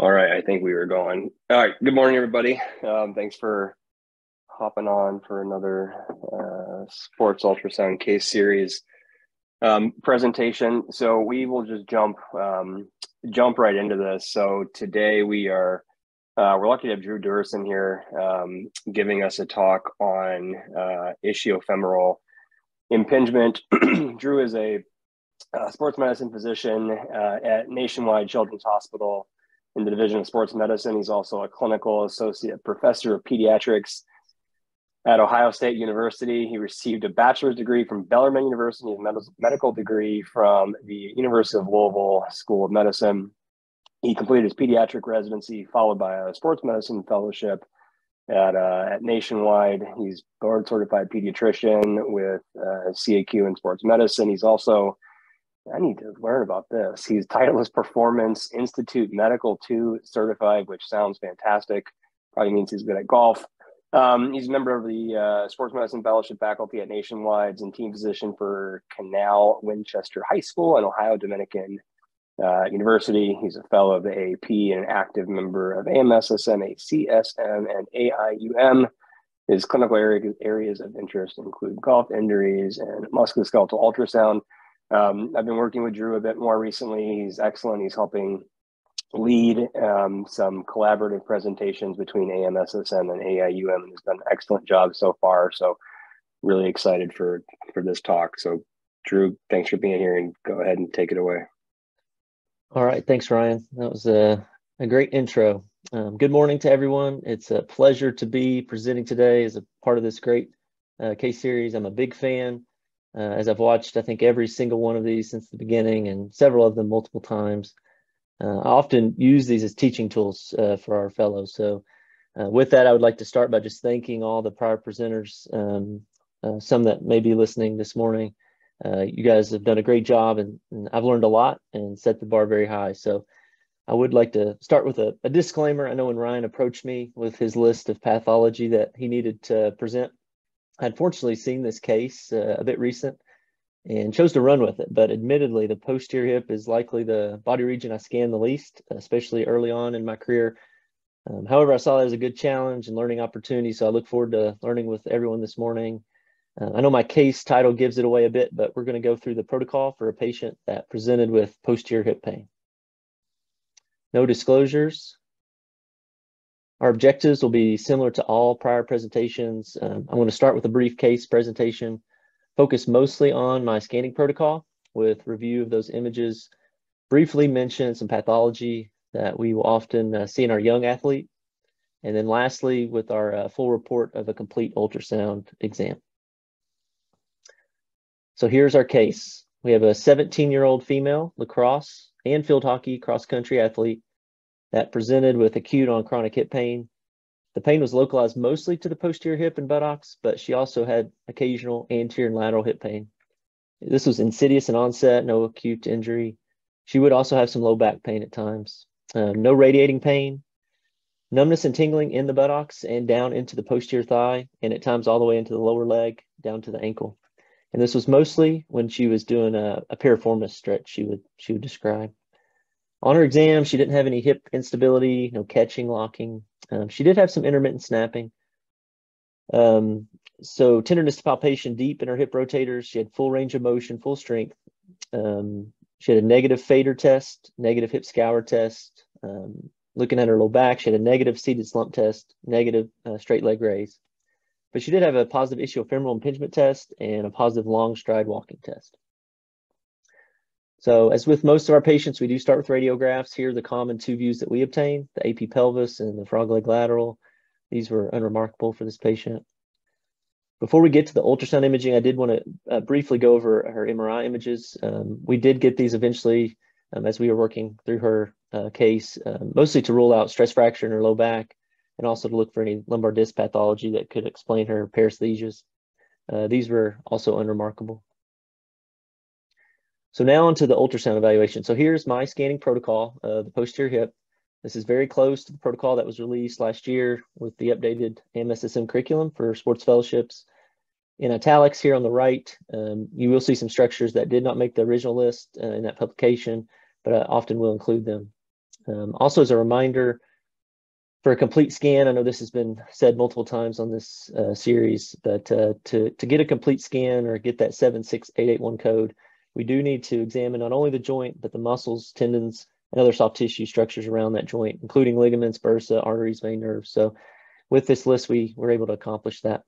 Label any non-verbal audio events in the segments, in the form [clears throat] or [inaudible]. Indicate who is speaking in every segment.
Speaker 1: All right, I think we were going. All right, good morning, everybody. Um, thanks for hopping on for another uh, sports ultrasound case series um, presentation. So we will just jump um, jump right into this. So today we are uh, we're lucky to have Drew Duerson here, um, giving us a talk on uh, ischiofemoral impingement. [clears throat] Drew is a, a, sports medicine physician uh, at Nationwide Children's Hospital in the Division of Sports Medicine. He's also a clinical associate professor of pediatrics at Ohio State University. He received a bachelor's degree from Bellarmine University, a medical degree from the University of Louisville School of Medicine. He completed his pediatric residency, followed by a sports medicine fellowship at, uh, at Nationwide. He's board certified pediatrician with uh, CAQ in sports medicine. He's also I need to learn about this. He's Titleist Performance Institute Medical 2 certified, which sounds fantastic. Probably means he's good at golf. Um, he's a member of the uh, Sports Medicine Fellowship faculty at Nationwide's and team physician for Canal Winchester High School and Ohio Dominican uh, University. He's a fellow of the AAP and an active member of AMSSM, ACSM, and AIUM. His clinical area, areas of interest include golf injuries and musculoskeletal ultrasound. Um, I've been working with Drew a bit more recently. He's excellent. He's helping lead um, some collaborative presentations between AMSSM and AIUM and has done an excellent job so far. So really excited for for this talk. So Drew, thanks for being here and go ahead and take it away.
Speaker 2: All right, thanks Ryan. That was a, a great intro. Um, good morning to everyone. It's a pleasure to be presenting today as a part of this great uh, case series. I'm a big fan uh, as I've watched, I think, every single one of these since the beginning and several of them multiple times. Uh, I often use these as teaching tools uh, for our fellows. So uh, with that, I would like to start by just thanking all the prior presenters, um, uh, some that may be listening this morning. Uh, you guys have done a great job and, and, I've learned a lot and set the bar very high. So I would like to start with a, a disclaimer. I know when Ryan approached me with his list of pathology that he needed to present, I'd fortunately seen this case uh, a bit recent and chose to run with it. But admittedly, the posterior hip is likely the body region I scan the least, especially early on in my career. Um, however, I saw it as a good challenge and learning opportunity, so I look forward to learning with everyone this morning. Uh, I know my case title gives it away a bit, but we're going to go through the protocol for a patient that presented with posterior hip pain. No disclosures, our objectives will be similar to all prior presentations. Um, I'm going to start with a brief case presentation, focus mostly on my scanning protocol with review of those images, briefly mention some pathology that we will often uh, see in our young athlete, and then lastly, with our uh, full report of a complete ultrasound exam. So here's our case. We have a 17-year-old female lacrosse and field hockey cross-country athlete that presented with acute on chronic hip pain. The pain was localized mostly to the posterior hip and buttocks, but she also had occasional anterior and lateral hip pain. This was insidious in onset, no acute injury. She would also have some low back pain at times. Uh, no radiating pain, numbness and tingling in the buttocks and down into the posterior thigh, and at times all the way into the lower leg, down to the ankle. And this was mostly when she was doing a, a piriformis stretch, she would, she would describe. On her exam, she didn't have any hip instability, no catching, locking. Um, she did have some intermittent snapping. Um, so tenderness to palpation deep in her hip rotators. She had full range of motion, full strength. Um, she had a negative FADIR test, negative hip scour test. Um, looking at her low back, she had a negative seated slump test, negative uh, straight leg raise. But she did have a positive ischiofemoral impingement test and a positive long stride walking test. So as with most of our patients, we do start with radiographs. Here are the common two views that we obtain, the AP pelvis and the frog leg lateral. These were unremarkable for this patient. Before we get to the ultrasound imaging, I did want to uh, briefly go over her MRI images. Um, we did get these eventually um, as we were working through her uh, case, uh, mostly to rule out stress fracture in her low back and also to look for any lumbar disc pathology that could explain her paresthesias. Uh, these were also unremarkable. So now onto the ultrasound evaluation. So here's my scanning protocol of the posterior hip. This is very close to the protocol that was released last year with the updated MSSM curriculum for sports fellowships. In italics here on the right, um, you will see some structures that did not make the original list uh, in that publication, but I often will include them. Um, also, as a reminder, for a complete scan, I know this has been said multiple times on this uh, series, but uh, to, to get a complete scan or get that 76881 code, we do need to examine not only the joint, but the muscles, tendons, and other soft tissue structures around that joint, including ligaments, bursa, arteries, vein, nerves. So with this list, we were able to accomplish that.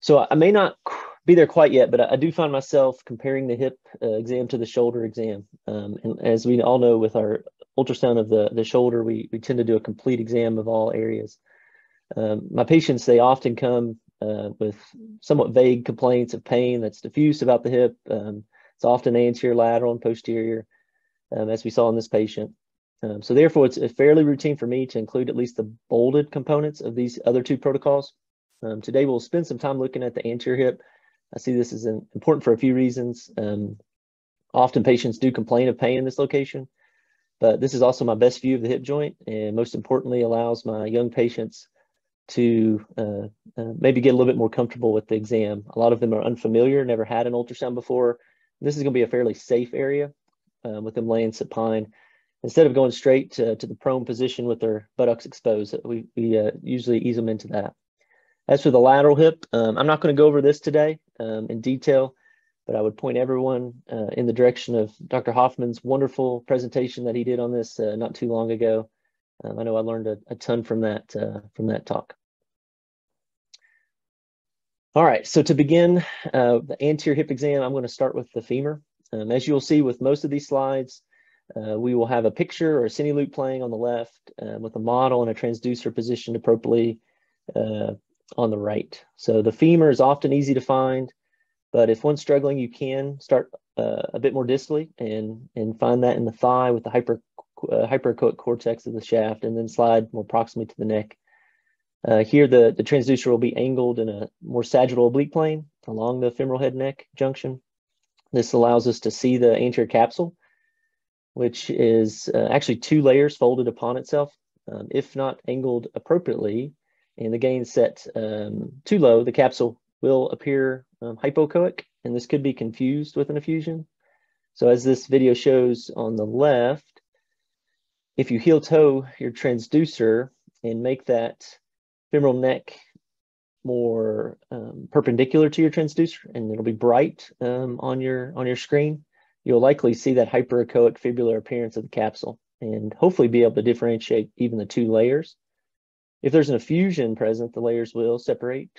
Speaker 2: So I may not be there quite yet, but I do find myself comparing the hip uh, exam to the shoulder exam. Um, and as we all know, with our ultrasound of the, the shoulder, we, we tend to do a complete exam of all areas. Um, my patients, they often come uh, with somewhat vague complaints of pain that's diffuse about the hip. Um, it's often anterior, lateral, and posterior, um, as we saw in this patient. Um, so therefore, it's fairly routine for me to include at least the bolded components of these other two protocols. Um, today, we'll spend some time looking at the anterior hip. I see this is important for a few reasons. Um, often patients do complain of pain in this location, but this is also my best view of the hip joint, and most importantly, allows my young patients to uh, uh, maybe get a little bit more comfortable with the exam. A lot of them are unfamiliar, never had an ultrasound before. This is going to be a fairly safe area uh, with them laying supine. Instead of going straight to, to the prone position with their buttocks exposed, we, we uh, usually ease them into that. As for the lateral hip, um, I'm not going to go over this today um, in detail, but I would point everyone uh, in the direction of Dr. Hoffman's wonderful presentation that he did on this uh, not too long ago. Um, I know I learned a, a ton from that from that talk. All right, so to begin uh, the anterior hip exam, I'm going to start with the femur. Um, as you'll see with most of these slides, uh, we will have a picture or a cine loop playing on the left uh, with a model and a transducer positioned appropriately uh, on the right. So the femur is often easy to find, but if one's struggling, you can start uh, a bit more distally and, and find that in the thigh with the hyper, uh, hyperechoic cortex of the shaft and then slide more proximally to the neck uh, here, the, the transducer will be angled in a more sagittal oblique plane along the femoral head neck junction. This allows us to see the anterior capsule, which is uh, actually two layers folded upon itself. Um, if not angled appropriately and the gain set um, too low, the capsule will appear um, hypoechoic, and this could be confused with an effusion. So as this video shows on the left, if you heel toe your transducer and make that femoral neck more um, perpendicular to your transducer and it'll be bright um, on your on your screen, you'll likely see that hyperechoic fibrillar appearance of the capsule and hopefully be able to differentiate even the two layers. If there's an effusion present, the layers will separate.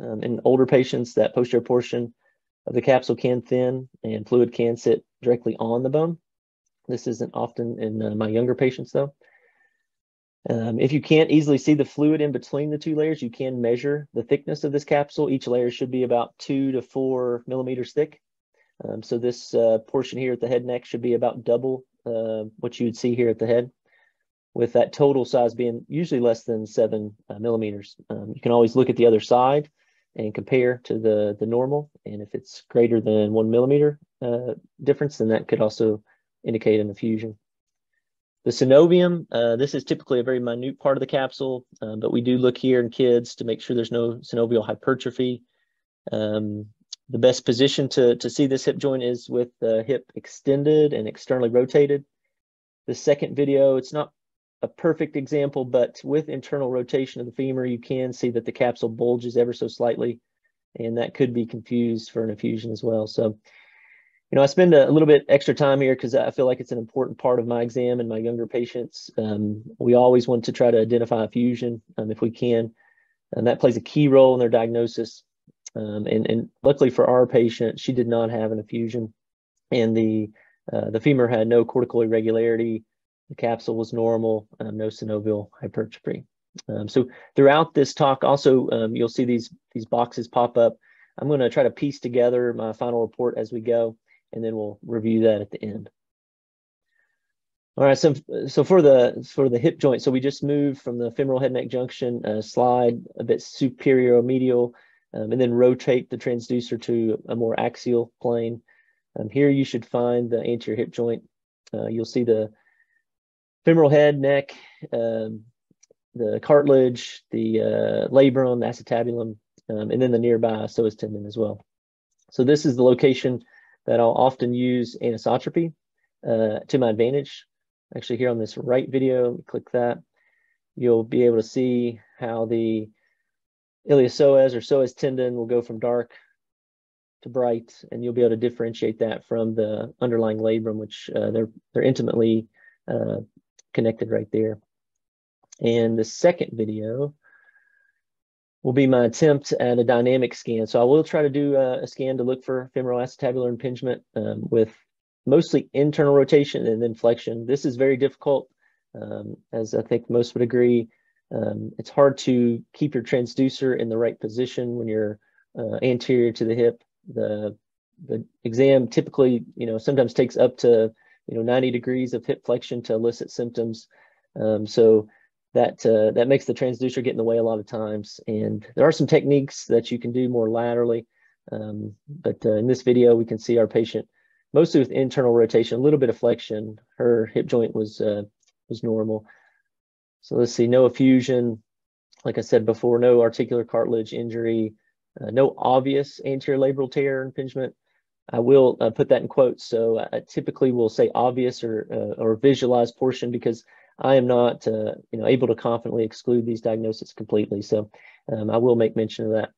Speaker 2: Um, in older patients, that posterior portion of the capsule can thin and fluid can sit directly on the bone. This isn't often in uh, my younger patients though. Um, if you can't easily see the fluid in between the two layers, you can measure the thickness of this capsule. Each layer should be about two to four millimeters thick. Um, so this uh, portion here at the head neck should be about double uh, what you would see here at the head, with that total size being usually less than seven uh, millimeters. Um, you can always look at the other side and compare to the, the normal. And if it's greater than one millimeter uh, difference, then that could also indicate an effusion. The synovium, uh, this is typically a very minute part of the capsule, uh, but we do look here in kids to make sure there's no synovial hypertrophy. Um, the best position to, to see this hip joint is with the hip extended and externally rotated. The second video, it's not a perfect example, but with internal rotation of the femur, you can see that the capsule bulges ever so slightly, and that could be confused for an effusion as well. So you know, I spend a, little bit extra time here because I feel like it's an important part of my exam and my younger patients. Um, we always want to try to identify effusion um, if we can, and that plays a key role in their diagnosis. Um, and, and luckily for our patient, she did not have an effusion, and the uh, the femur had no cortical irregularity. The capsule was normal, um, no synovial hypertrophy. Um, so throughout this talk, also um, you'll see these these boxes pop up. I'm going to try to piece together my final report as we go and then we'll review that at the end. All right, so so for the for the hip joint, so we just moved from the femoral head neck junction, uh, slide a bit superior medial, um, and then rotate the transducer to a more axial plane. Um, here you should find the anterior hip joint. Uh, you'll see the femoral head, neck, um, the cartilage, the uh, labrum, the acetabulum, um, and then the nearby psoas tendon as well. So this is the location that I'll often use anisotropy. uh, to my advantage. Actually here on this right video, click that, you'll be able to see how the iliopsoas or psoas tendon will go from dark to bright, and you'll be able to differentiate that from the underlying labrum, which uh, they're they're intimately uh, connected right there. And the second video will be my attempt at a dynamic scan. So I will try to do a, a scan to look for femoral acetabular impingement um, with mostly internal rotation and then flexion. This is very difficult, um, as I think most would agree. Um, it's hard to keep your transducer in the right position when you're uh, anterior to the hip. The the exam typically, you know, sometimes takes up to you know 90 degrees of hip flexion to elicit symptoms. Um, so that uh, that makes the transducer get in the way a lot of times. And there are some techniques that you can do more laterally. Um, but uh, in this video, we can see our patient mostly with internal rotation, a little bit of flexion. Her hip joint was uh, was normal. So let's see, no effusion. Like I said before, no articular cartilage injury, uh, no obvious anterior labral tear impingement. I will uh, put that in quotes. So I typically will say obvious or uh, or visualized portion because I am not uh, you know able to confidently exclude these diagnoses completely. So um, I will make mention of that.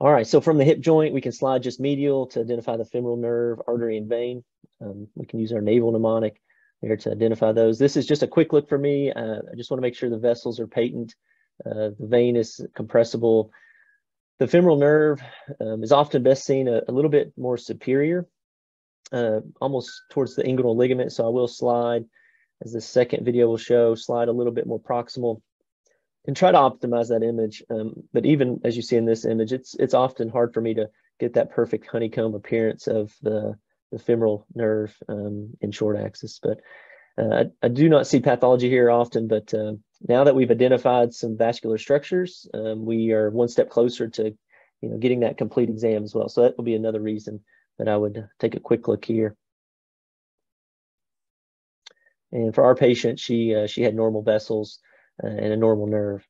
Speaker 2: All right, so from the hip joint, we can slide just medial to identify the femoral nerve, artery, and vein. Um, we can use our navel mnemonic there to identify those. This is just a quick look for me. Uh, I just want to make sure the vessels are patent. Uh, the vein is compressible. The femoral nerve um, is often best seen a, a little bit more superior, uh, almost towards the inguinal ligament. So I will slide, as the second video will show, slide a little bit more proximal and try to optimize that image. Um, but even as you see in this image, it's it's often hard for me to get that perfect honeycomb appearance of the, the femoral nerve um, in short axis. But uh, I, I, do not see pathology here often, but uh, now that we've identified some vascular structures, um, we are one step closer to you know, getting that complete exam as well. So that will be another reason that I would take a quick look here. And for our patient, she uh, she had normal vessels uh, and a normal nerve.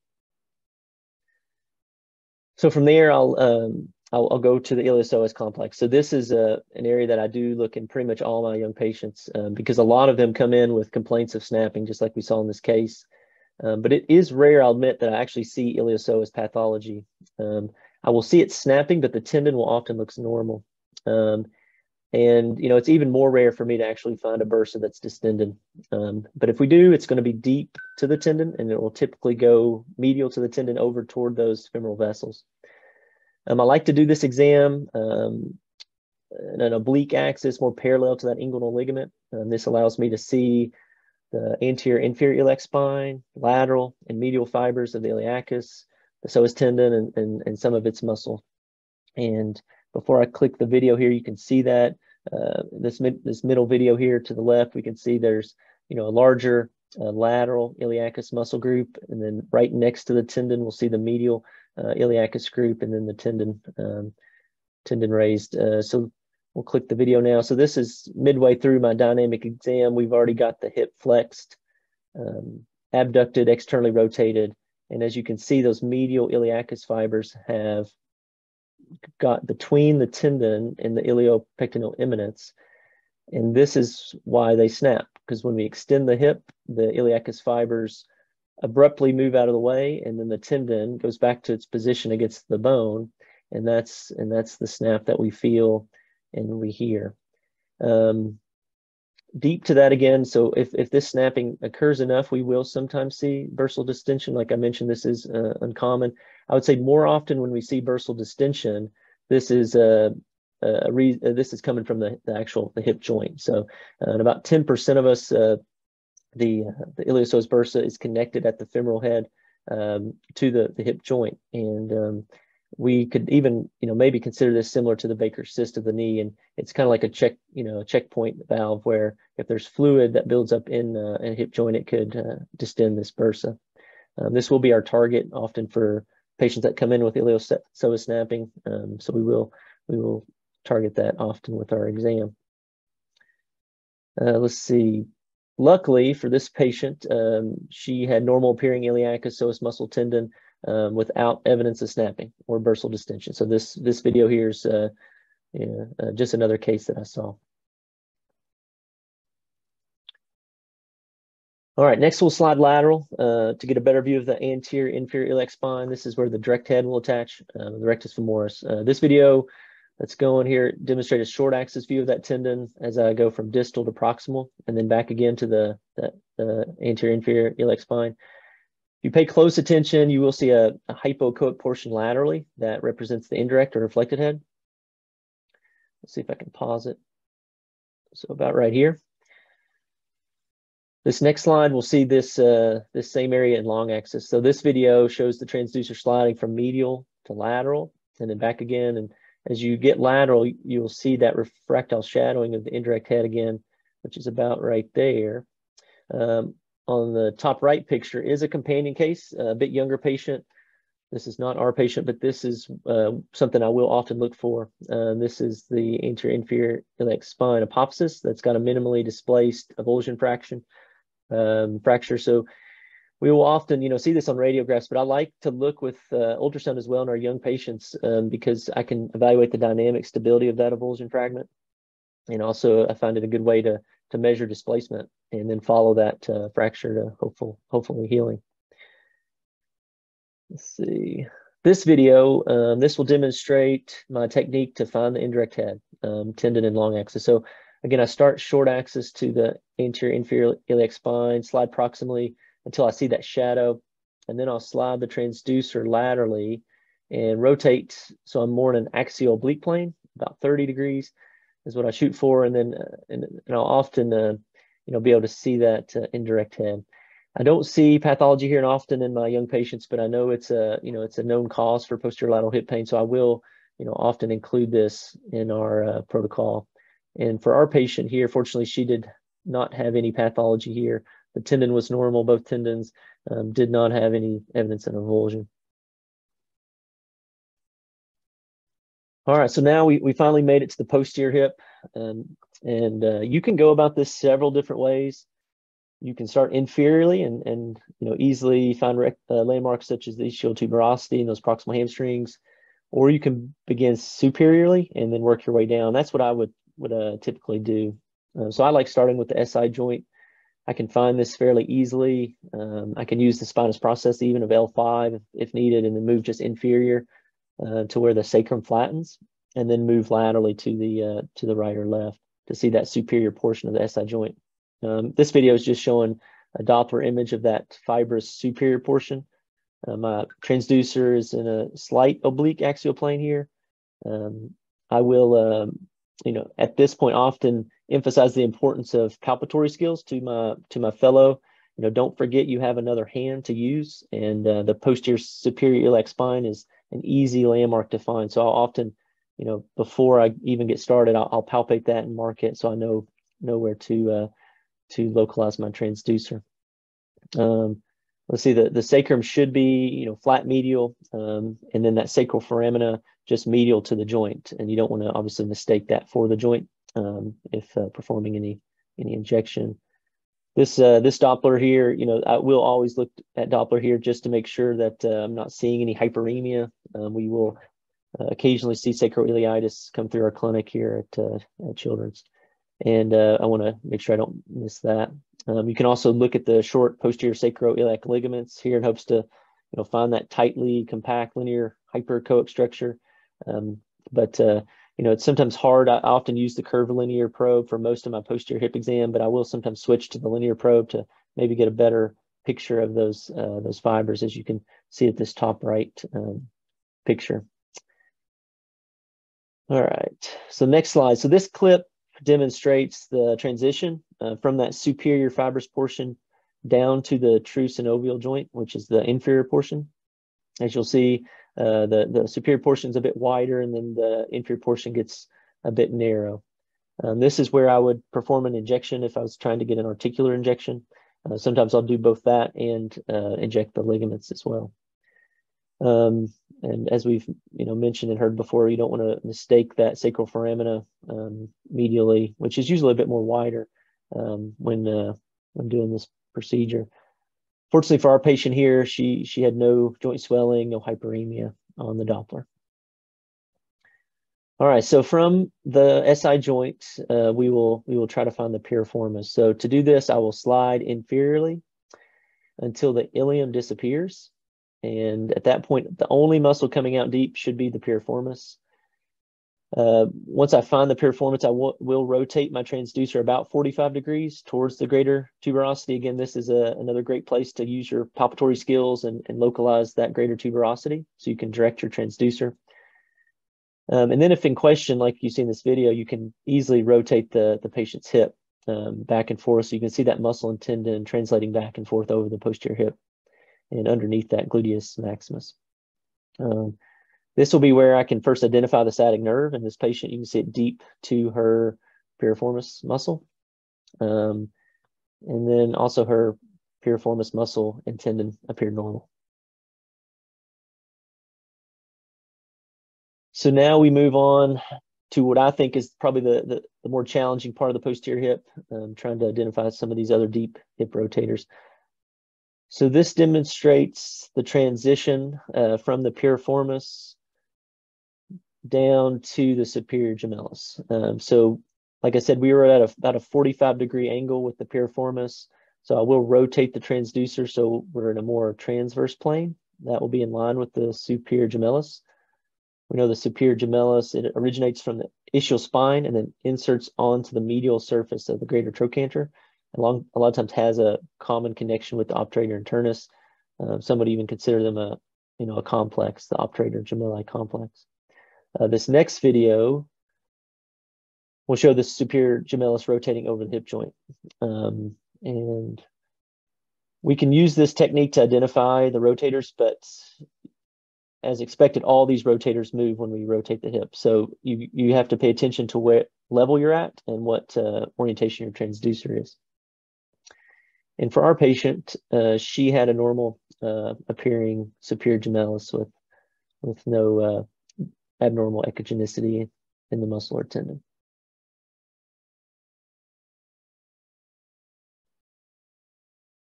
Speaker 2: So from there, I'll, um, I'll, I'll, go to the iliopsoas complex. So this is a, uh, an area that I do look in pretty much all my young patients um, because a lot of them come in with complaints of snapping, just like we saw in this case. Um, but it is rare, I'll admit, that I actually see iliopsoas pathology. Um, I will see it snapping, but the tendon will often looks normal. Um, and you know, it's even more rare for me to actually find a bursa that's distended. Um, but if we do, it's going to be deep to the tendon, and it will typically go medial to the tendon over toward those femoral vessels. Um, I like to do this exam um, in an oblique axis, more parallel to that inguinal ligament. Um, this allows me to see the anterior inferior iliac spine, lateral and medial fibers of the iliacus, the psoas tendon, and, and, and some of its muscle. And before I click the video here, you can see that uh, this mid, this middle video here to the left, we can see there's you know a larger uh, lateral iliacus muscle group, and then right next to the tendon, we'll see the medial uh, iliacus group, and then the tendon um, tendon raised. Uh, so we'll click the video now. So this is midway through my dynamic exam. We've already got the hip flexed, um, abducted, externally rotated, and as you can see, those medial iliacus fibers have got between the tendon and the iliopectineal eminence. And this is why they snap, because when we extend the hip, the iliacus fibers abruptly move out of the way, and then the tendon goes back to its position against the bone, and that's and that's the snap that we feel and we hear. Um, deep to that again. So if, if this snapping occurs enough, we will sometimes see bursal distension. Like I mentioned, this is uh, uncommon. I would say more often when we see bursal distension, this is a, a re- uh, this is coming from the, the actual the hip joint. So uh, about 10% of us, uh, the uh, the iliopsoas bursa is connected at the femoral head um, to the, the hip joint. And um, we could even, you know, maybe consider this similar to the Baker's cyst of the knee, and it's kind of like a check, you know, a checkpoint valve where if there's fluid that builds up in uh, a hip joint, it could uh, distend this bursa. Um, this will be our target often for patients that come in with iliopsoas snapping. Um, so we will we will target that often with our exam. Uh, let's see. Luckily for this patient, um, she had normal appearing iliacus psoas muscle tendon um, without evidence of snapping or bursal distension. So this this video here is uh, uh, just another case that I saw. All right, next we'll slide lateral uh, to get a better view of the anterior inferior iliac spine. This is where the direct head will attach, uh, the rectus femoris. Uh, this video that's going here demonstrate a short axis view of that tendon as I go from distal to proximal and then back again to the, the, the anterior inferior iliac spine. If you pay close attention, you will see a, a portion laterally that represents the indirect or reflected head. Let's see if I can pause it. So about right here. This next slide, we'll see this, uh, this same area in long axis. So this video shows the transducer sliding from medial to lateral and then back again. And as you get lateral, you'll see that refractile shadowing of the indirect head again, which is about right there. Um, on the top right picture is a companion case, a bit younger patient. This is not our patient, but this is uh, something I will often look for. Uh, this is the anterior inferior iliac spine apophysis that's got a minimally displaced avulsion fraction um, fracture. So we will often, you know, see this on radiographs, but I like to look with uh, ultrasound as well in our young patients um, because I can evaluate the dynamic stability of that avulsion fragment. And also I find it a good way to, to measure displacement and then follow that uh, fracture to hopeful, hopefully healing. Let's see. This video, um, this will demonstrate my technique to find the indirect head, um, tendon and long axis. So Again, I start short axis to the anterior inferior iliac spine, slide proximally until I see that shadow, and then I'll slide the transducer laterally and rotate so I'm more in an axial oblique plane, about 30 degrees is what I shoot for, and then uh, and, and, I'll often uh, you know be able to see that uh, indirect head. I don't see pathology here often in my young patients, but I know it's a you know it's a known cause for posterior lateral hip pain, so I will you know often include this in our uh, protocol. And for our patient here, fortunately, she did not have any pathology here. The tendon was normal, both tendons um, did not have any evidence of avulsion. All right, so now we, we finally made it to the posterior hip. Um, and uh, you can go about this several different ways. You can start inferiorly and, and you know easily find uh, landmarks such as the ischial tuberosity and those proximal hamstrings, or you can begin superiorly and then work your way down. That's what I would would uh, typically do. Uh, so I like starting with the SI joint. I can find this fairly easily. Um, I can use the spinous process even of L5 if, if needed and then move just inferior uh, to where the sacrum flattens and then move laterally to the uh, to the right or left to see that superior portion of the SI joint. Um, this video is just showing a Doppler image of that fibrous superior portion. Uh, my transducer is in a slight oblique axial plane here. Um, I will um, you know, at this point, often emphasize the importance of palpatory skills to my to my fellow. You know, don't forget you have another hand to use, and uh, the posterior superior iliac spine is an easy landmark to find. So I'll often, you know, before I even get started, I'll, I'll palpate that and mark it so I know know where to uh, to localize my transducer. Um, let's see, the, the sacrum should be, you know, flat medial, um, and then that sacral foramina just medial to the joint. And you don't want to obviously mistake that for the joint um, if uh, performing any any injection. This uh, this Doppler here, you know, I will always look at Doppler here just to make sure that uh, I'm not seeing any hyperemia. Um, we will uh, occasionally see sacroiliitis come through our clinic here at, uh, at Children's. And uh, I want to make sure I don't miss that. Um, you can also look at the short posterior sacroiliac ligaments here in hopes to you know, find that tightly compact linear hyperechoic structure. Um, but uh, you know, it's sometimes hard. I often use the curvilinear probe for most of my posterior hip exam, but I will sometimes switch to the linear probe to maybe get a better picture of those uh, those fibers, as you can see at this top right um, picture. All right, so next slide. So this clip demonstrates the transition uh, from that superior fibrous portion down to the true synovial joint, which is the inferior portion. As you'll see, uh, the, the superior portion is a bit wider and then the inferior portion gets a bit narrow. Um, this is where I would perform an injection if I was trying to get an articular injection. Uh, sometimes I'll do both that and uh, inject the ligaments as well. Um, and as we've you know mentioned and heard before, you don't want to mistake that sacral foramina um, medially, which is usually a bit more wider um, when uh, when doing this procedure. Fortunately for our patient here, she she had no joint swelling, no hyperemia on the Doppler. All right, so from the SI joint, uh, we will we will try to find the piriformis. So to do this, I will slide inferiorly until the ilium disappears. And at that point, the only muscle coming out deep should be the piriformis. Uh, once I find the piriformis, I will rotate my transducer about 45 degrees towards the greater tuberosity. Again, this is a, another great place to use your palpatory skills and, and localize that greater tuberosity so you can direct your transducer. Um, and then if in question, like you see in this video, you can easily rotate the, the patient's hip um, back and forth. So you can see that muscle and tendon translating back and forth over the posterior hip and underneath that gluteus maximus. Um, this will be where I can first identify the sciatic nerve in this patient. You can see it deep to her piriformis muscle. Um, and then also her piriformis muscle and tendon appear normal. So now we move on to what I think is probably the, the, the more challenging part of the posterior hip, um, trying to identify some of these other deep hip rotators. So this demonstrates the transition uh, from the piriformis down to the superior gemellus. Um, so like I said, we were at a, about a 45 degree angle with the piriformis. So I will rotate the transducer so we're in a more transverse plane. That will be in line with the superior gemellus. We know the superior gemellus, it originates from the ischial spine and then inserts onto the medial surface of the greater trochanter. Along, a lot of times has a common connection with the obturator internus. Uh, some would even consider them a, you know, a complex, the obturator gemelli complex. Uh, this next video will show the superior gemellus rotating over the hip joint. Um, and we can use this technique to identify the rotators, but as expected, all these rotators move when we rotate the hip. So you, you have to pay attention to what level you're at and what uh, orientation your transducer is. And for our patient, uh, she had a normal uh, appearing superior gemellus with, with no uh, abnormal echogenicity in the muscle or tendon.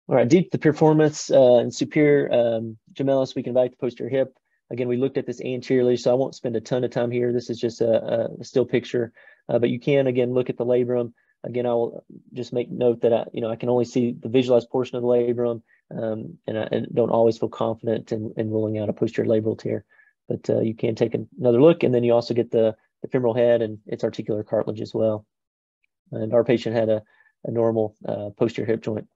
Speaker 2: All right, deep the piriformis uh, and superior um, gemellus, we can back the posterior hip. Again, we looked at this anteriorly, so I won't spend a ton of time here. This is just a, a still picture, uh, but you can, again, look at the labrum. Again, I will just make note that I, you know, I can only see the visualized portion of the labrum, um, and I and don't always feel confident in, in ruling out a posterior labral tear. But uh, you can take another look, and then you also get the, the femoral head and its articular cartilage as well. And our patient had a, a normal uh, posterior hip joint.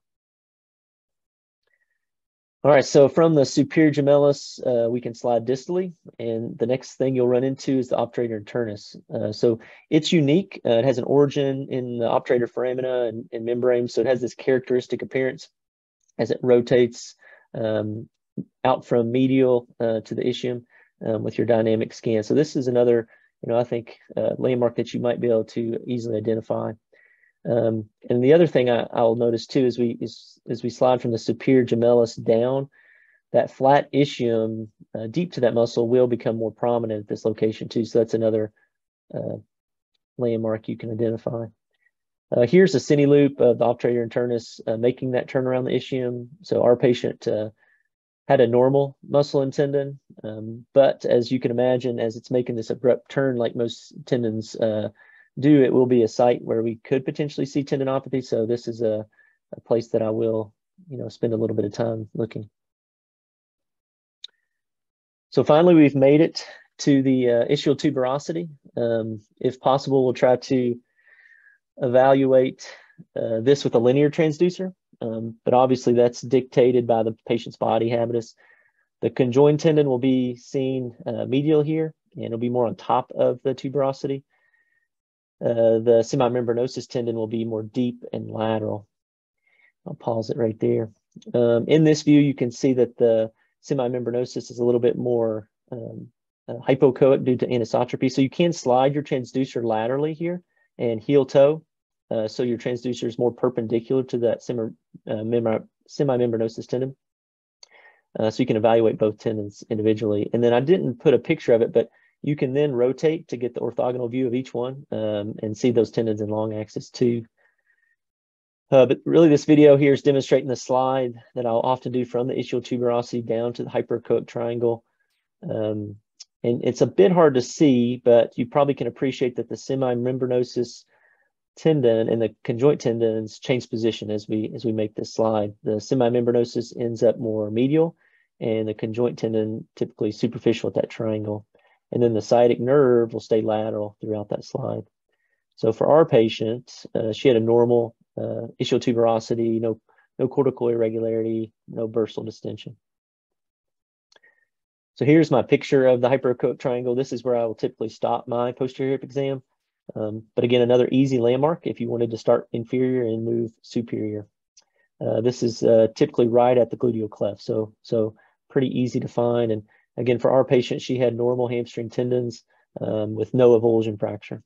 Speaker 2: All right, so from the superior gemellus, uh, we can slide distally, and the next thing you'll run into is the obturator internus. Uh, so it's unique. Uh, it has an origin in the obturator foramina and, and, membrane, so it has this characteristic appearance as it rotates um, out from medial uh, to the ischium um, with your dynamic scan. So this is another, you know, I think uh, landmark that you might be able to easily identify. Um, and the other thing I, will notice too is we as we slide from the superior gemellus down, that flat ischium uh, deep to that muscle will become more prominent at this location too. So that's another uh, landmark you can identify. Uh, here's a cine loop of the obturator internus uh, making that turn around the ischium. So our patient uh, had a normal muscle and tendon, um, but as you can imagine, as it's making this abrupt turn like most tendons uh, do, it will be a site where we could potentially see tendinopathy. So this is a, a place that I will, you know, spend a little bit of time looking. So finally, we've made it to the uh, ischial tuberosity. Um, if possible, we'll try to evaluate uh, this with a linear transducer, um, but obviously that's dictated by the patient's body habitus. The conjoined tendon will be seen uh, medial here, and it'll be more on top of the tuberosity. Uh, the semimembranosus tendon will be more deep and lateral. I'll pause it right there. Um, in this view, you can see that the semimembranosus is a little bit more um, uh, hypoechoic due to anisotropy. So you can slide your transducer laterally here and heel toe. Uh, so your transducer is more perpendicular to that uh, semimembranosus tendon. Uh, so you can evaluate both tendons individually. And then I didn't put a picture of it, but you can then rotate to get the orthogonal view of each one um, and see those tendons in long axis too. Uh, but really this video here is demonstrating the slide that I'll often do from the ischial tuberosity down to the hyperechoic triangle. Um, and it's a bit hard to see, but you probably can appreciate that the semimembranosus tendon and the conjoint tendons change position as we as we make this slide. The semimembranosus ends up more medial, and the conjoint tendon typically superficial at that triangle. And then the sciatic nerve will stay lateral throughout that slide. So for our patient, uh, she had a normal uh, ischial tuberosity, no, no cortical irregularity, no bursal distension. So here's my picture of the hyperechoic triangle. This is where I will typically stop my posterior hip exam. Um, but again, another easy landmark if you wanted to start inferior and move superior. Uh, this is uh, typically right at the gluteal cleft, so so pretty easy to find. And again, for our patient, she had normal hamstring tendons um, with no avulsion fracture.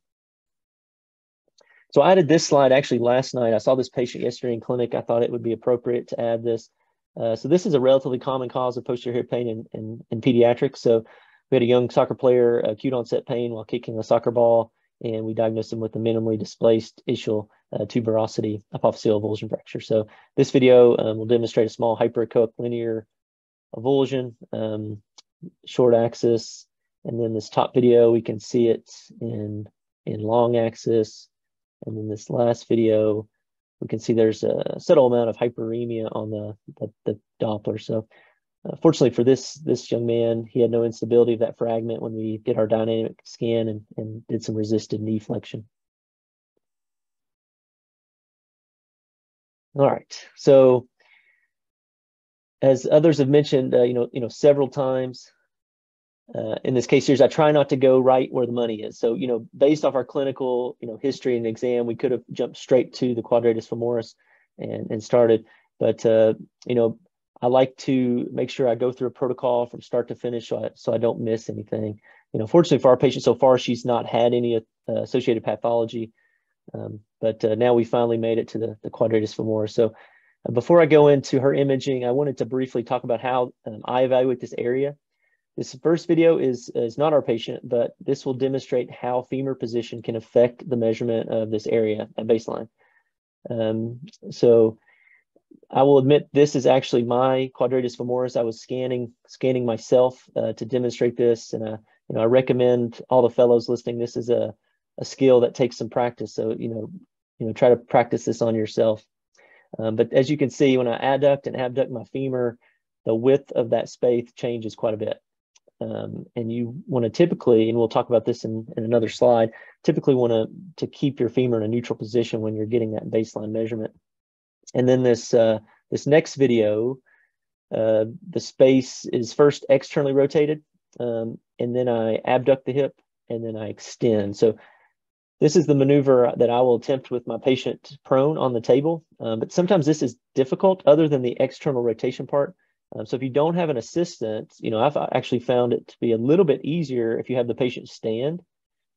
Speaker 2: So I added this slide actually last night. I saw this patient yesterday in clinic. I thought it would be appropriate to add this. Uh, so this is a relatively common cause of posterior hip pain in, in, in pediatrics. So we had a young soccer player, acute onset pain while kicking a soccer ball, and we diagnosed him with a minimally displaced ischial uh, tuberosity apophyseal avulsion fracture. So this video um, will demonstrate a small hyperechoic linear avulsion, um, short axis, and then this top video, we can see it in, in long axis. And then this last video, we can see there's a subtle amount of hyperemia on the, the, the Doppler. So uh, fortunately for this this young man, he had no instability of that fragment when we did our dynamic scan and, and did some resisted knee flexion. All right, so as others have mentioned, uh, you know, you know, several times, uh, in this case series, I try not to go right where the money is. So, you know, based off our clinical, you know, history and exam, we could have jumped straight to the quadratus femoris and, and started. But, uh, you know, I like to make sure I go through a protocol from start to finish so I, so I don't miss anything. You know, fortunately for our patient so far, she's not had any uh, associated pathology. Um, but uh, now we finally made it to the, the quadratus femoris. So before I go into her imaging, I wanted to briefly talk about how um, I evaluate this area. This first video is, is not our patient, but this will demonstrate how femur position can affect the measurement of this area at baseline. Um, so I will admit this is actually my quadratus femoris. I was scanning scanning myself uh, to demonstrate this, and uh, you know I recommend all the fellows listening. This is a a skill that takes some practice. So you know you know try to practice this on yourself. Um, but as you can see, when I adduct and abduct my femur, the width of that space changes quite a bit. Um, and you want to typically, and we'll talk about this in, in another slide, typically want to, to keep your femur in a neutral position when you're getting that baseline measurement. And then this, uh, this next video, uh, the space is first externally rotated, um, and then I abduct the hip, and then I extend. So this is the maneuver that I will attempt with my patient prone on the table, um, but sometimes this is difficult other than the external rotation part. Um, so if you don't have an assistant, you know, I've actually found it to be a little bit easier if you have the patient stand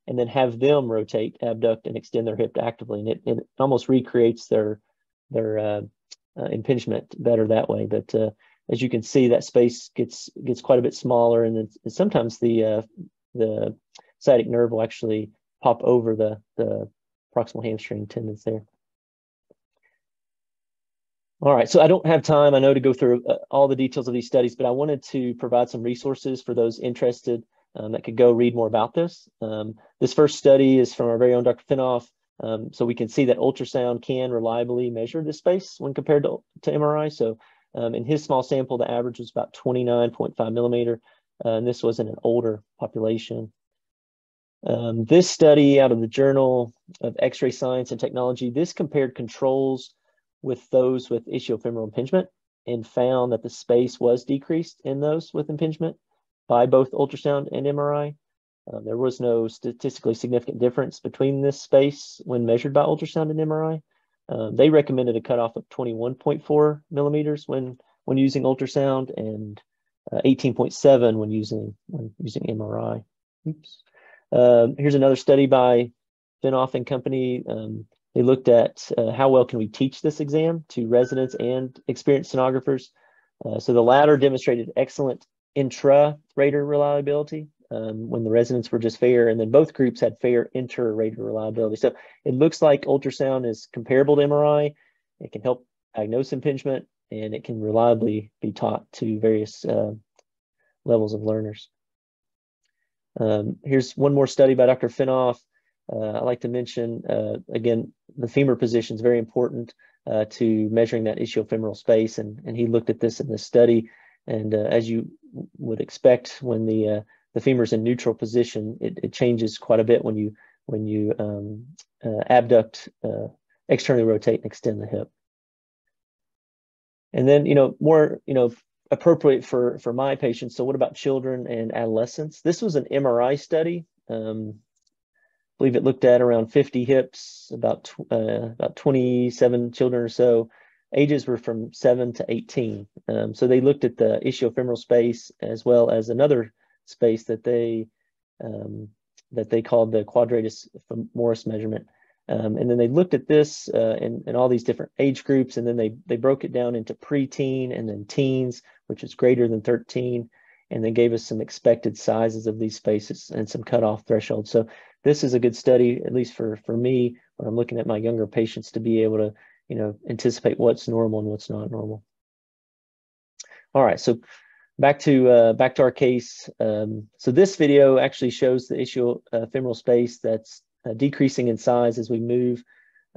Speaker 2: and then have them rotate, abduct, and extend their hip actively. And it, it almost recreates their their uh, uh, impingement better that way. But uh, as you can see, that space gets gets quite a bit smaller, and then sometimes the uh, the sciatic nerve will actually pop over the the proximal hamstring tendons there. All right, so I don't have time, I know, to go through uh, all the details of these studies, but I wanted to provide some resources for those interested um, that could go read more about this. Um, this first study is from our very own Dr. Finnoff, um, so we can see that ultrasound can reliably measure this space when compared to, to MRI. So um, in his small sample, the average was about 29.5 millimeter, uh, and this was in an older population. Um, this study out of the Journal of X-ray Science and Technology, this compared controls with those with ischiofemoral impingement and found that the space was decreased in those with impingement by both ultrasound and MRI. Uh, there was no statistically significant difference between this space when measured by ultrasound and MRI. Um, they recommended a cutoff of 21.4 millimeters when when using ultrasound and uh, 18.7 when using when using MRI. Oops. Uh, here's another study by Finnoff and Company. Um, they looked at uh, how well can we teach this exam to residents and experienced sonographers. Uh, so the latter demonstrated excellent intra-rater reliability um, when the residents were just fair, and then both groups had fair inter-rater reliability. So it looks like ultrasound is comparable to MRI. It can help diagnose impingement, and it can reliably be taught to various uh, levels of learners. Um, here's one more study by Dr. Finnoff. Uh, I like to mention, uh, again, the femur position is very important uh, to measuring that ischiofemoral space. And, and he looked at this in this study. And uh, as you would expect, when the uh, the femur is in neutral position, it, it, changes quite a bit when you when you um, uh, abduct, externally rotate, and extend the hip. And then, you know, more, you know, appropriate for for my patients. So, what about children and adolescents? This was an MRI study. Um, I believe it looked at around 50 hips, about uh, about 27 children or so. Ages were from seven to 18. Um, so they looked at the ischiofemoral space as well as another space that they um, that they called the quadratus femoris measurement. Um, and then they looked at this uh, in, in all these different age groups, and then they they broke it down into preteen and then teens, which is greater than 13, and then gave us some expected sizes of these spaces and some cutoff thresholds. So this is a good study, at least for for me, when I'm looking at my younger patients to be able to, you know, anticipate what's normal and what's not normal. All right, so back to uh, back to our case. Um, so this video actually shows the issue uh, femoral space that's uh, decreasing in size as we move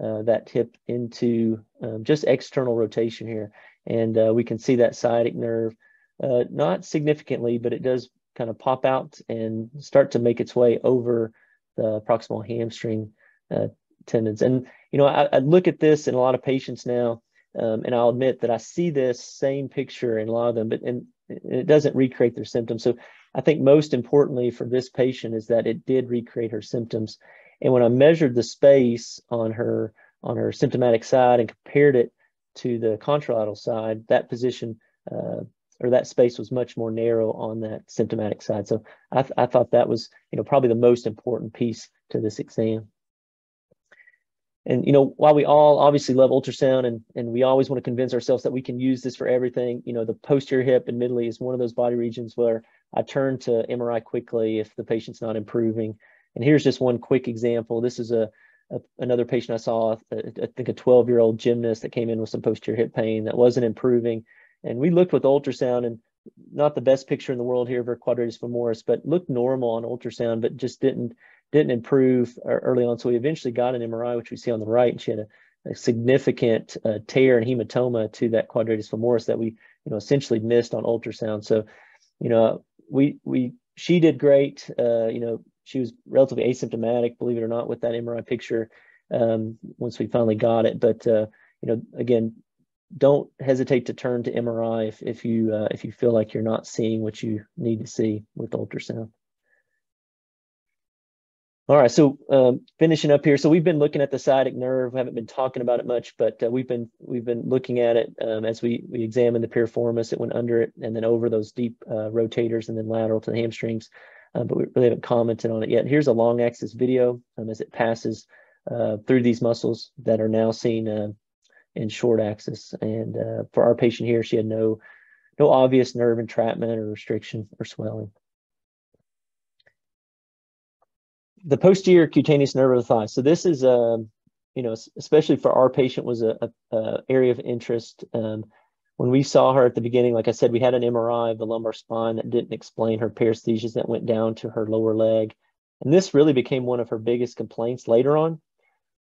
Speaker 2: uh, that hip into um, just external rotation here. And uh, we can see that sciatic nerve, uh, not significantly, but it does kind of pop out and start to make its way over the proximal hamstring uh, tendons. And, you know, I, I, look at this in a lot of patients now, um, and I'll admit that I see this same picture in a lot of them, but and it doesn't recreate their symptoms. So I think most importantly for this patient is that it did recreate her symptoms and when I measured the space on her on her symptomatic side and compared it to the contralateral side, that position uh, or that space was much more narrow on that symptomatic side. So I, th I thought that was, you know, probably the most important piece to this exam. And you know, while we all obviously love ultrasound and and we always want to convince ourselves that we can use this for everything, you know, the posterior hip, admittedly, is one of those body regions where I turn to MRI quickly if the patient's not improving. And here's just one quick example. This is a, a another patient I saw, I think a 12 year old gymnast that came in with some posterior hip pain that wasn't improving. And we looked with ultrasound and not the best picture in the world here for quadratus femoris, but looked normal on ultrasound, but just didn't didn't improve early on. So we eventually got an MRI, which we see on the right, and she had a, a significant uh, tear and hematoma to that quadratus femoris that we, you know, essentially missed on ultrasound. So, you know, we we she did great. Uh, you know, she was relatively asymptomatic, believe it or not, with that MRI picture um, once we finally got it. But uh, you know, again, don't hesitate to turn to MRI if if you uh, if you feel like you're not seeing what you need to see with ultrasound. All right, so um, finishing up here. So we've been looking at the sciatic nerve. We haven't been talking about it much, but uh, we've been we've been looking at it um, as we we examined the piriformis. It went under it and then over those deep uh, rotators and then lateral to the hamstrings uh, but we really haven't commented on it yet. Here's a long axis video um, as it passes uh, through these muscles that are now seen uh, in short axis. And uh, for our patient here, she had no, no obvious nerve entrapment or restriction or swelling. The posterior cutaneous nerve of the thigh. So this is, uh, you know, especially for our patient was a, a, a area of interest. Um, when we saw her at the beginning, like I said, we had an MRI of the lumbar spine that didn't explain her paresthesias that went down to her lower leg. And this really became one of her biggest complaints later on.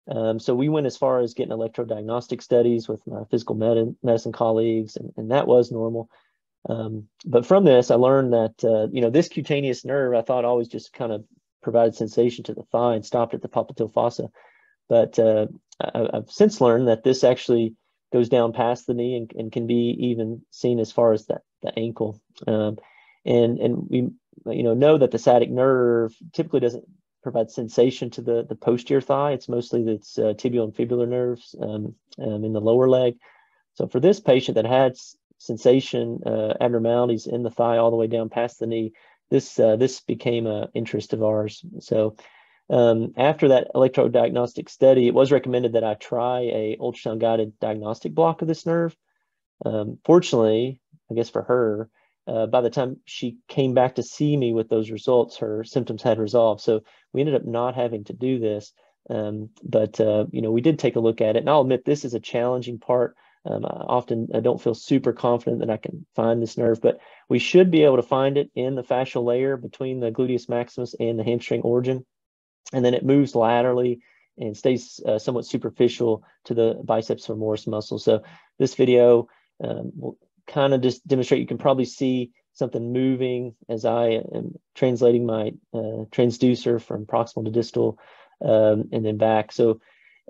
Speaker 2: Um, so we went as far as getting electrodiagnostic studies with my physical med- medicine colleagues, and, and, that was normal. Um, but from this, I learned that, uh, you know, this cutaneous nerve, I thought always just kind of provided sensation to the thigh and stopped at the popliteal fossa. But uh, I, have since learned that this actually goes down past the knee and, and can be even seen as far as the, the ankle. Um, and and we you know know that the sciatic nerve typically doesn't provide sensation to the the posterior thigh. It's mostly its uh, tibial and fibular nerves um, um, in the lower leg. So for this patient that had sensation uh, abnormalities in the thigh all the way down past the knee, this uh, this became an interest of ours. So um, after that electrodiagnostic study, it was recommended that I try a ultrasound guided diagnostic block of this nerve. Um, fortunately, I guess for her, uh, by the time she came back to see me with those results, her symptoms had resolved. So we ended up not having to do this. Um, but uh, you know, we did take a look at it, and I'll admit this is a challenging part Um, I often I don't feel super confident that I can find this nerve, but we should be able to find it in the fascial layer between the gluteus maximus and the hamstring origin. And then it moves laterally and stays uh, somewhat superficial to the biceps femoris muscle. So this video um, will kind of just demonstrate, you can probably see something moving as I am translating my uh, transducer from proximal to distal um, and then back. So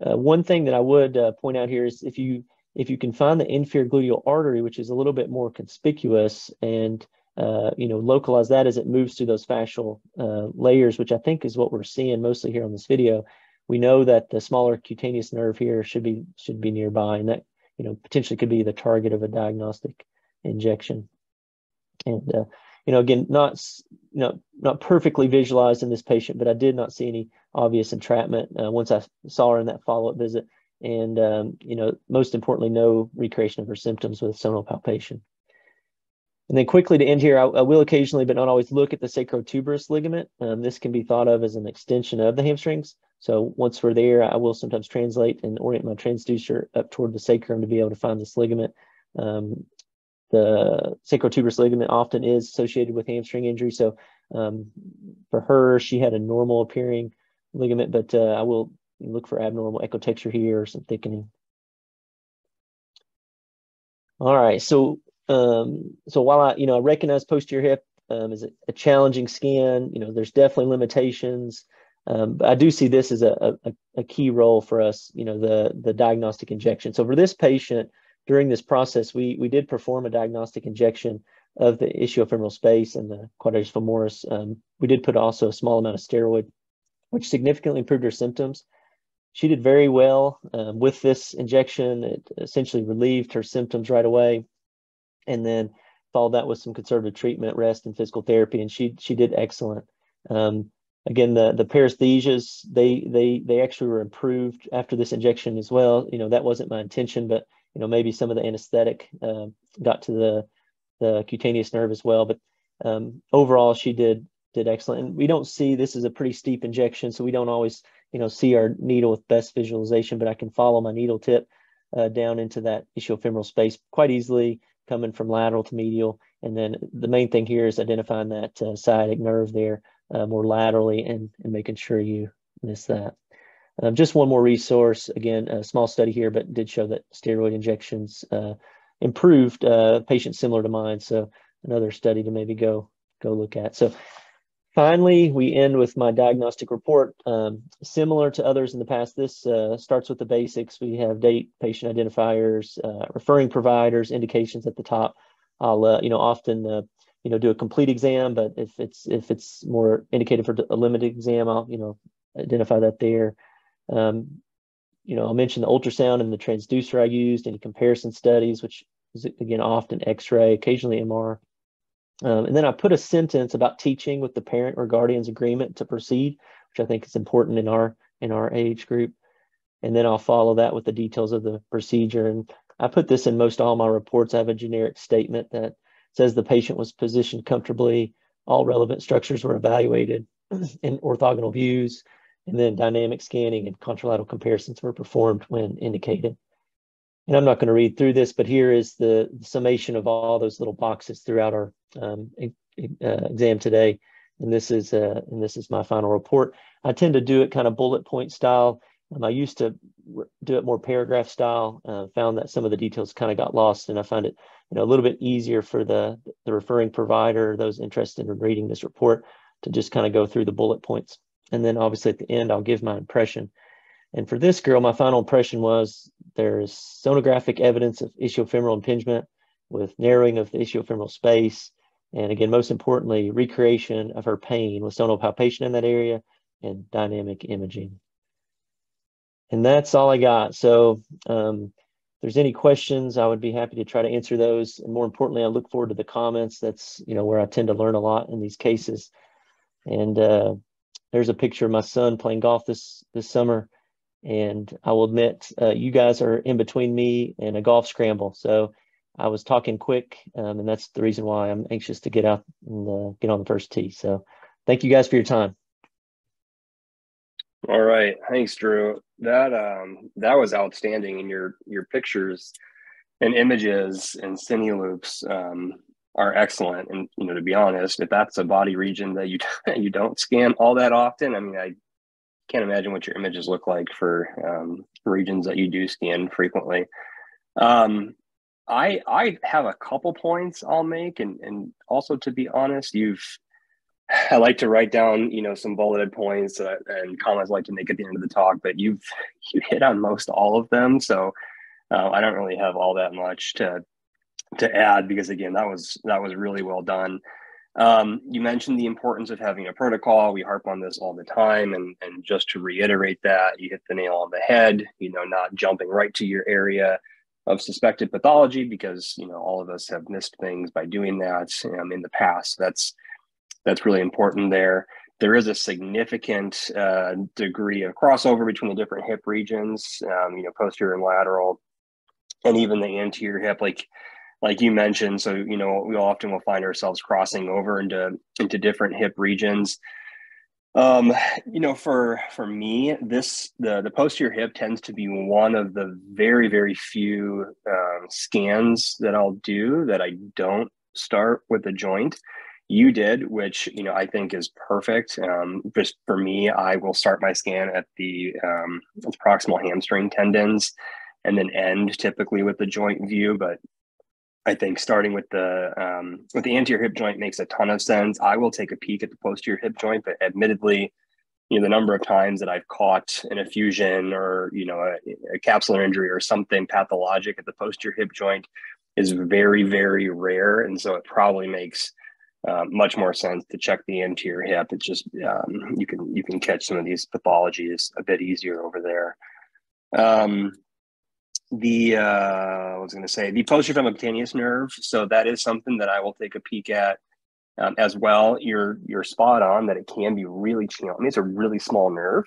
Speaker 2: uh, one thing that I would uh, point out here is if you if you can find the inferior gluteal artery, which is a little bit more conspicuous, and uh, you know localize that as it moves through those fascial uh, layers, which I think is what we're seeing mostly here on this video. We know that the smaller cutaneous nerve here should be should be nearby, and that you know potentially could be the target of a diagnostic injection. And uh, you know, again, not you know not perfectly visualized in this patient, but I did not see any obvious entrapment uh, once I saw her in that follow-up visit and um, you know most importantly no recreation of her symptoms with sonopalpation and then quickly to end here I, I will occasionally but not always look at the sacrotuberous ligament. Um, this can be thought of as an extension of the hamstrings. So once we're there i will sometimes translate and orient my transducer up toward the sacrum to be able to find this ligament. Um, the sacrotuberous ligament often is associated with hamstring injury. So um, for her she had a normal appearing ligament but uh, i will look for abnormal echotexture here or some thickening. All right, so um, so while I, you know, I recognize posterior hip um, is a, a, challenging scan, you know, there's definitely limitations. Um, but I do see this as a, a, a, key role for us, you know, the, the diagnostic injection. So for this patient, during this process, we, we did perform a diagnostic injection of the ischiofemoral space and the quadratus femoris. Um, we did put also a small amount of steroid, which significantly improved her symptoms she did very well um, with this injection. It essentially relieved her symptoms right away, and then followed that with some conservative treatment, rest, and physical therapy. And she she did excellent. Um, again, the the paresthesias they they they actually were improved after this injection as well. You know that wasn't my intention, but you know maybe some of the anesthetic uh, got to the the cutaneous nerve as well. But um, overall, she did did excellent. And we don't see this is a pretty steep injection, so we don't always you know, see our needle with best visualization, but I can follow my needle tip uh, down into that ischiofemoral space quite easily, coming from lateral to medial. And then the main thing here is identifying that uh, sciatic nerve there uh, more laterally and, and making sure you miss that. Um, just one more resource, again, a small study here, but did show that steroid injections uh, improved uh, patients similar to mine. So another study to maybe go go look at. So Finally, we end with my diagnostic report. Um, similar to others in the past, this uh, starts with the basics. We have date, patient identifiers, uh, referring providers, indications at the top. I'll, uh, you know, often, uh, you know, do a complete exam, but if it's if it's more indicated for a limited exam, I'll, you know, identify that there. Um, you know, I'll mention the ultrasound and the transducer I used, any comparison studies, which is again often X-ray, occasionally MR. Um, and then I put a sentence about teaching with the parent or guardian's agreement to proceed, which I think is important in our in our age group. And then I'll follow that with the details of the procedure. And I put this in most all my reports. I have a generic statement that says the patient was positioned comfortably, all relevant structures were evaluated [clears throat] in orthogonal views, and then dynamic scanning and contralateral comparisons were performed when indicated and I'm not going to read through this, but here is the, summation of all those little boxes throughout our um, uh, exam today. And this is uh, and this is my final report. I tend to do it kind of bullet point style. Um, I used to do it more paragraph style. Uh, found that some of the details kind of got lost, and I find it you know a little bit easier for the the referring provider, those interested in reading this report, to just kind of go through the bullet points. And then obviously at the end, I'll give my impression. And for this girl, my final impression was there's sonographic evidence of ischiofemoral impingement with narrowing of the ischiofemoral space. And again, most importantly, recreation of her pain with sonopalpation in that area and dynamic imaging. And that's all I got. So um, if there's any questions, I would be happy to try to answer those. And more importantly, I look forward to the comments. That's, you know, where I tend to learn a lot in these cases. And uh, there's a picture of my son playing golf this, this summer. And I will admit, uh, you guys are in between me and a golf scramble. So I was talking quick, um, and that's the reason why I'm anxious to get out and uh, get on the first tee. So thank you guys for your time.
Speaker 1: All right, thanks, Drew. That um, that was outstanding and your your pictures. and images and cine loops um, are excellent. And you know, to be honest, if that's a body region that you [laughs] you don't scan all that often, I mean, I can't imagine what your images look like for um, regions that you do scan frequently. Um, I I have a couple points I'll make, and and also to be honest, you've I like to write down you know some bulleted points uh, and comments I like to make at the end of the talk, but you've [laughs] you hit on most all of them, so uh, I don't really have all that much to to add because again that was that was really well done. Um, you mentioned the importance of having a protocol. We harp on this all the time, and and just to reiterate that, you hit the nail on the head. You know, not jumping right to your area of suspected pathology because you know all of us have missed things by doing that um, in the past. That's that's really important there. There is a significant uh, degree of crossover between the different hip regions, um, you know, posterior and lateral, and even the anterior hip. Like like you mentioned, so you know, we often will find ourselves crossing over into into different hip regions. Um, you know, for for me, this the the posterior hip tends to be one of the very very few um, scans that I'll do that I don't start with the joint. You did, which you know I think is perfect. Um, just for me, I will start my scan at the um, proximal hamstring tendons, and then end typically with the joint view. But I think starting with the um, with the anterior hip joint makes a ton of sense. I will take a peek at the posterior hip joint, but admittedly, you know the number of times that I've caught an effusion or you know a, a capsular injury or something pathologic at the posterior hip joint is very very rare, and so it probably makes uh, much more sense to check the anterior hip. It's just um, you can you can catch some of these pathologies a bit easier over there. Um, the uh, I was going to say the posterior femorocutaneous nerve. So that is something that I will take a peek at um, as well. You're you're spot on that it can be really challenging. It's a really small nerve,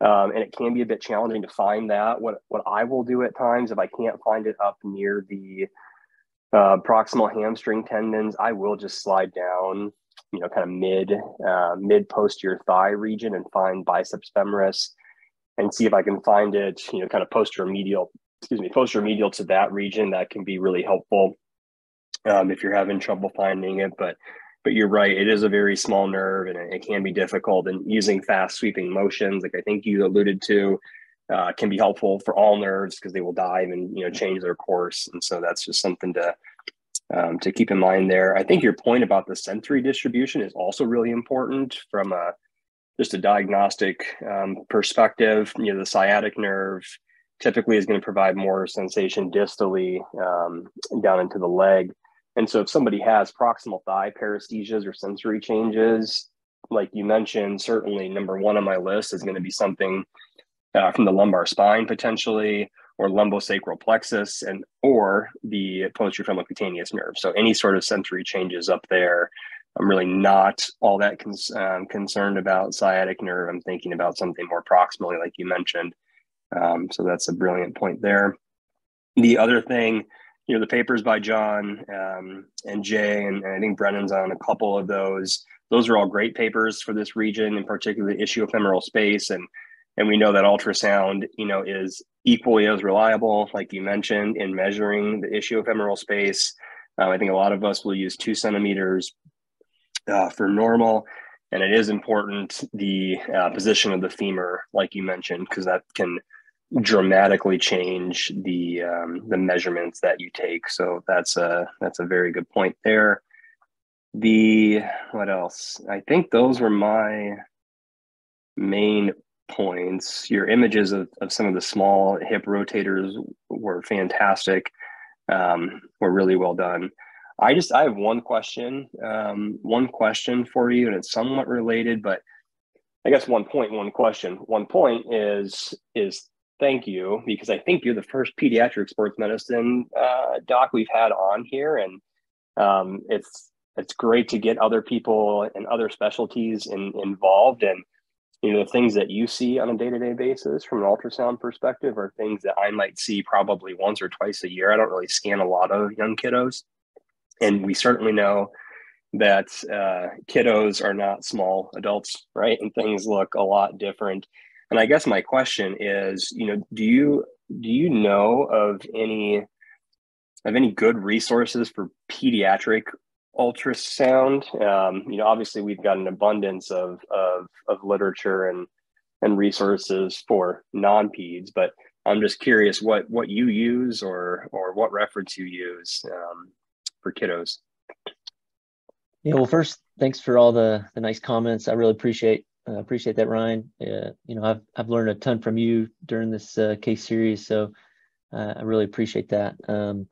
Speaker 1: um, and it can be a bit challenging to find that. What what I will do at times if I can't find it up near the uh, proximal hamstring tendons, I will just slide down, you know, kind of mid uh, mid posterior thigh region and find biceps femoris and see if I can find it, you know, kind of posterior medial excuse me, posterior medial to that region, that can be really helpful um, if you're having trouble finding it. But but you're right, it is a very small nerve and it can be difficult. And using fast sweeping motions, like I think you alluded to, uh, can be helpful for all nerves because they will dive and you know change their course. And so that's just something to um, to keep in mind there. I think your point about the sensory distribution is also really important from a just a diagnostic um, perspective. You know, the sciatic nerve typically is going to provide more sensation distally um, down into the leg. And so if somebody has proximal thigh paresthesias or sensory changes, like you mentioned, certainly number one on my list is going to be something uh, from the lumbar spine potentially, or lumbosacral plexus, and or the posterior femoral cutaneous nerve. So any sort of sensory changes up there, I'm really not all that um, concerned about sciatic nerve. I'm thinking about something more proximally, like you mentioned. Um, so that's a brilliant point there. The other thing, you know, the papers by John um, and Jay, and, and, I think Brennan's on a couple of those. Those are all great papers for this region, in particular the ischiofemoral space, and and we know that ultrasound, you know, is equally as reliable, like you mentioned, in measuring the ischiofemoral space. Uh, I think a lot of us will use two centimeters uh, for normal, and it is important the uh, position of the femur, like you mentioned, because that can dramatically change the um, the measurements that you take. So that's a that's a very good point there. The what else? I think those were my main points. Your images of, of some of the small hip rotators were fantastic. Um, were really well done. I just I have one question, um, one question for you, and it's somewhat related, but I guess one point, one question. One point is is thank you because I think you're the first pediatric sports medicine uh, doc we've had on here, and um, it's it's great to get other people and other specialties in, involved. And you know, the things that you see on a day to day basis from an ultrasound perspective are things that I might see probably once or twice a year. I don't really scan a lot of young kiddos, and we certainly know that uh, kiddos are not small adults, right? And things look a lot different and I guess my question is, you know, do you do you know of any have any good resources for pediatric ultrasound. Um, you know, obviously we've got an abundance of, of, of literature and, and resources for non-peds, but I'm just curious what, what you use or, or what reference you use um, for kiddos.
Speaker 2: Yeah, well, first, thanks for all the, the nice comments. I really appreciate uh, appreciate that, Ryan. Uh, you know, I've I've learned a ton from you during this uh, case series, so uh, I really appreciate that. Um,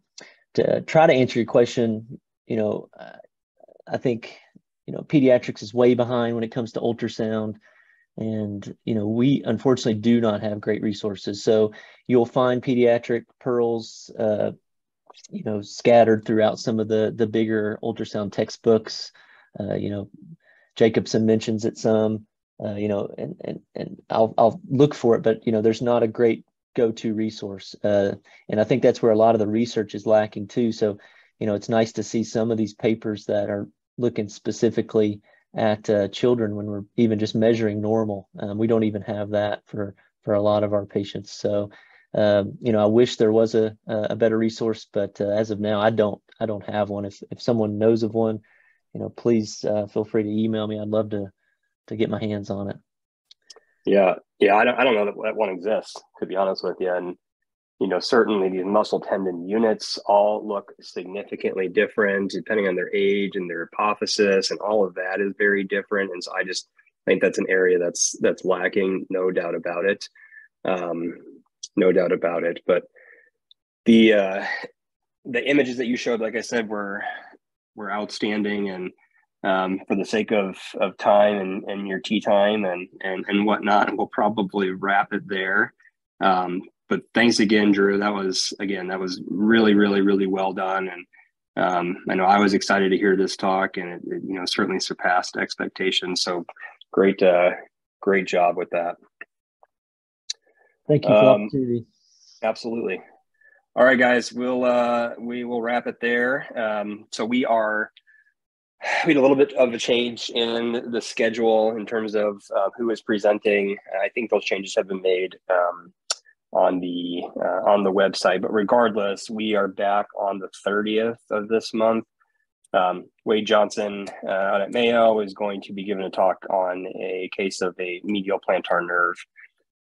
Speaker 2: to try to answer your question, you know, uh, I think you know pediatrics is way behind when it comes to ultrasound, and you know we unfortunately do not have great resources. So you'll find pediatric pearls, uh, you know, scattered throughout some of the the bigger ultrasound textbooks. Uh, you know, Jacobson mentions it some. Uh, you know, and and and I'll I'll look for it, but you know, there's not a great go-to resource, uh, and I think that's where a lot of the research is lacking too. So, you know, it's nice to see some of these papers that are looking specifically at uh, children when we're even just measuring normal. Um, we don't even have that for for a lot of our patients. So, um, you know, I wish there was a a better resource, but uh, as of now, I don't I don't have one. If if someone knows of one, you know, please uh, feel free to email me. I'd love to to get my hands on it.
Speaker 1: Yeah, yeah, I don't I don't know that, that one exists to be honest with you, and you know, certainly these muscle tendon units all look significantly different depending on their age and their apophysis, and all of that is very different. And so I just think that's an area that's that's lacking, no doubt about it, um, no doubt about it. But the uh, the images that you showed, like I said, were were outstanding, and um, for the sake of of time and, and your tea time and and and whatnot, we'll probably wrap it there. Um, but thanks again, Drew. That was again, that was really, really, really well done. And um, I know I was excited to hear this talk, and it, it you know certainly surpassed expectations. So great, uh, great job with that.
Speaker 2: Thank you for the um, opportunity.
Speaker 1: Absolutely. All right, guys, we'll uh, we will wrap it there. Um, so we are [sighs] we had a little bit of a change in the schedule in terms of uh, who is presenting. I think those changes have been made. Um, on the uh, on the website. But regardless, we are back on the 30th of this month. Um, Wade Johnson uh, out at Mayo is going to be giving a talk on a case of a medial plantar nerve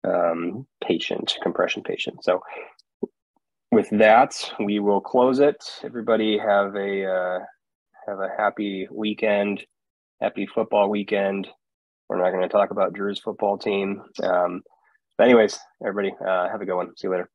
Speaker 1: um, patient, compression patient. So with that, we will close it. Everybody have a uh, have a happy weekend, happy football weekend. We're not going to talk about Drew's football team. Um, but anyways, everybody, uh, have a good one. See you later.